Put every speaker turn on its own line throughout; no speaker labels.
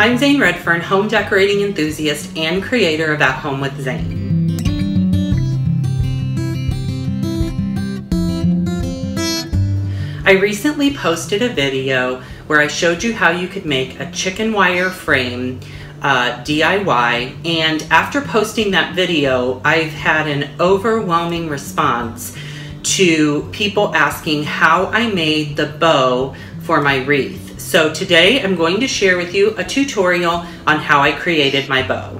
I'm Zane Redfern, home decorating enthusiast and creator of At Home with Zane. I recently posted a video where I showed you how you could make a chicken wire frame uh, DIY and after posting that video I've had an overwhelming response to people asking how I made the bow for my wreath. So today I'm going to share with you a tutorial on how I created my bow.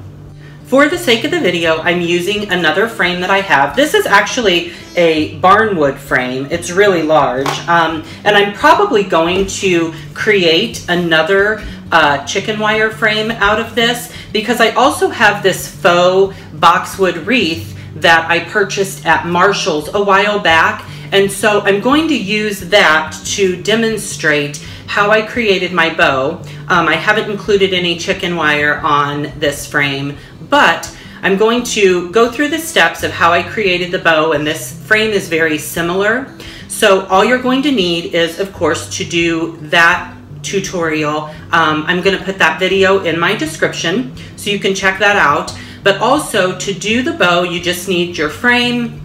For the sake of the video, I'm using another frame that I have. This is actually a barnwood frame. It's really large. Um, and I'm probably going to create another uh, chicken wire frame out of this because I also have this faux boxwood wreath that I purchased at Marshall's a while back. And so I'm going to use that to demonstrate how I created my bow. Um, I haven't included any chicken wire on this frame, but I'm going to go through the steps of how I created the bow and this frame is very similar. So all you're going to need is, of course, to do that tutorial. Um, I'm going to put that video in my description so you can check that out. But also to do the bow, you just need your frame,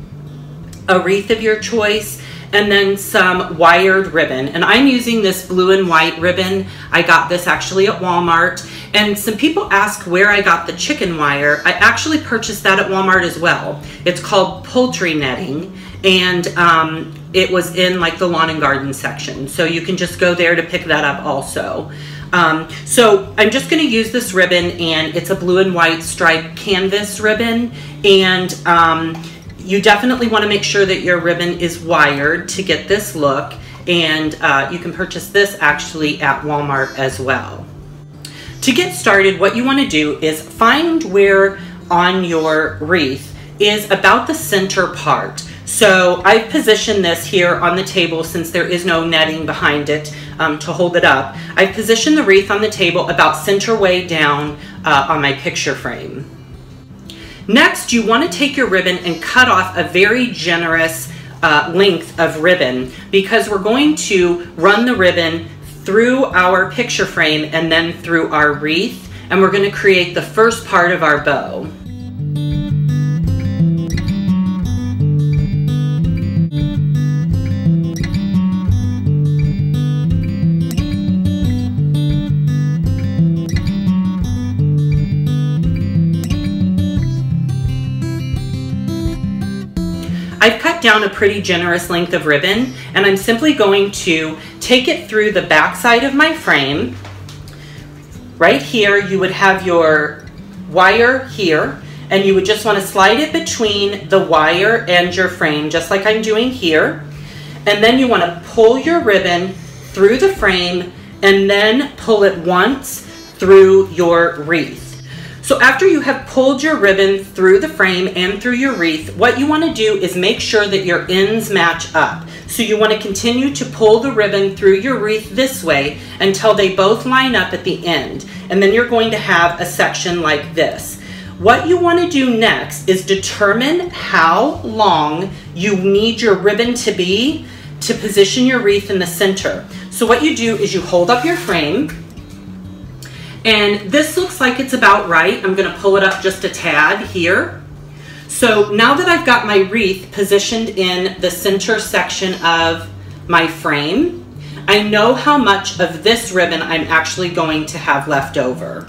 a wreath of your choice, and then some wired ribbon. And I'm using this blue and white ribbon. I got this actually at Walmart. And some people ask where I got the chicken wire. I actually purchased that at Walmart as well. It's called poultry netting. And um, it was in like the lawn and garden section. So you can just go there to pick that up also. Um, so I'm just going to use this ribbon and it's a blue and white striped canvas ribbon. And um, you definitely want to make sure that your ribbon is wired to get this look and uh, you can purchase this actually at Walmart as well. To get started, what you want to do is find where on your wreath is about the center part. So I've positioned this here on the table since there is no netting behind it um, to hold it up. I've positioned the wreath on the table about center way down uh, on my picture frame. Next, you want to take your ribbon and cut off a very generous uh, length of ribbon because we're going to run the ribbon through our picture frame and then through our wreath and we're going to create the first part of our bow. Down a pretty generous length of ribbon and I'm simply going to take it through the back side of my frame. Right here, you would have your wire here and you would just want to slide it between the wire and your frame, just like I'm doing here. And then you want to pull your ribbon through the frame and then pull it once through your wreath. So after you have pulled your ribbon through the frame and through your wreath, what you want to do is make sure that your ends match up. So you want to continue to pull the ribbon through your wreath this way until they both line up at the end. And then you're going to have a section like this. What you want to do next is determine how long you need your ribbon to be to position your wreath in the center. So what you do is you hold up your frame, and this looks like it's about right. I'm gonna pull it up just a tad here. So now that I've got my wreath positioned in the center section of my frame, I know how much of this ribbon I'm actually going to have left over.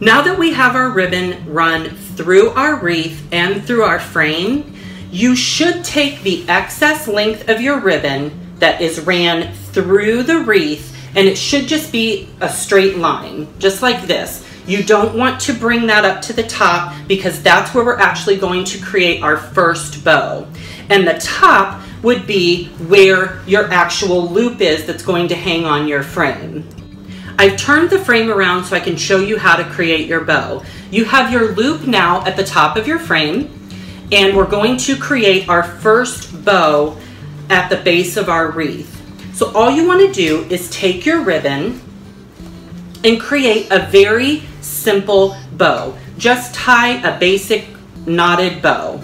Now that we have our ribbon run through our wreath and through our frame, you should take the excess length of your ribbon that is ran through the wreath and it should just be a straight line, just like this. You don't want to bring that up to the top because that's where we're actually going to create our first bow. And the top would be where your actual loop is that's going to hang on your frame. I've turned the frame around so I can show you how to create your bow. You have your loop now at the top of your frame and we're going to create our first bow at the base of our wreath. So all you want to do is take your ribbon and create a very simple bow. Just tie a basic knotted bow.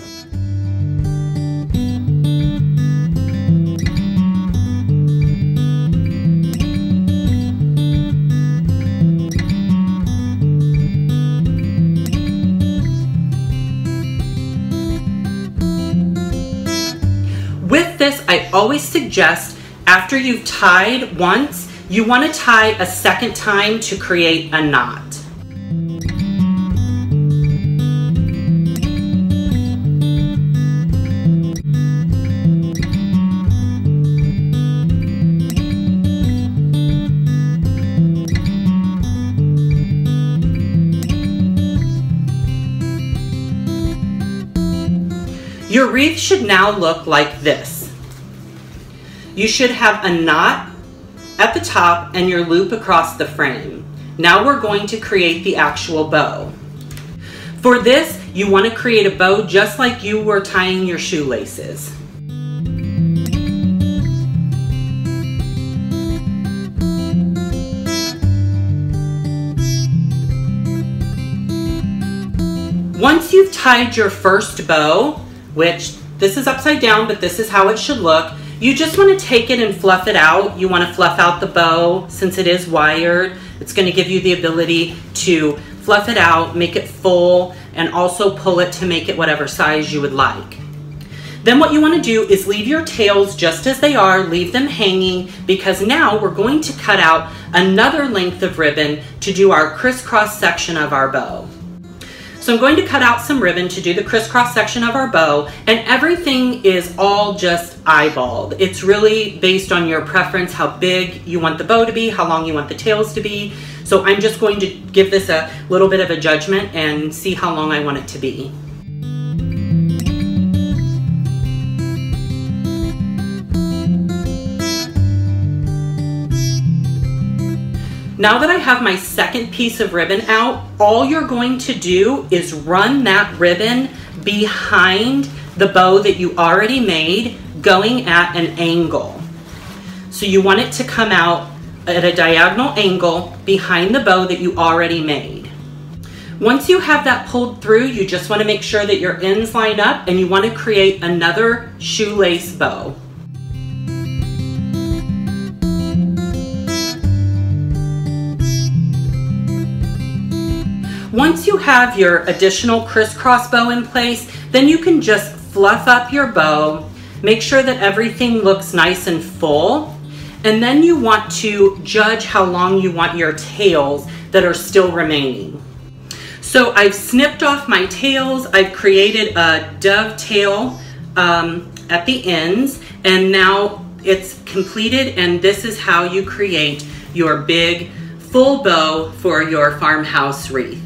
With this, I always suggest after you've tied once, you want to tie a second time to create a knot. Your wreath should now look like this. You should have a knot at the top and your loop across the frame. Now we're going to create the actual bow. For this, you want to create a bow just like you were tying your shoelaces. Once you've tied your first bow, which this is upside down, but this is how it should look. You just want to take it and fluff it out. You want to fluff out the bow since it is wired. It's going to give you the ability to fluff it out, make it full, and also pull it to make it whatever size you would like. Then what you want to do is leave your tails just as they are, leave them hanging, because now we're going to cut out another length of ribbon to do our crisscross section of our bow. So I'm going to cut out some ribbon to do the crisscross section of our bow and everything is all just eyeballed. It's really based on your preference, how big you want the bow to be, how long you want the tails to be. So I'm just going to give this a little bit of a judgment and see how long I want it to be. Now that I have my second piece of ribbon out, all you're going to do is run that ribbon behind the bow that you already made going at an angle. So you want it to come out at a diagonal angle behind the bow that you already made. Once you have that pulled through, you just want to make sure that your ends line up and you want to create another shoelace bow. Once you have your additional crisscross bow in place, then you can just fluff up your bow, make sure that everything looks nice and full, and then you want to judge how long you want your tails that are still remaining. So I've snipped off my tails, I've created a dovetail um, at the ends, and now it's completed and this is how you create your big full bow for your farmhouse wreath.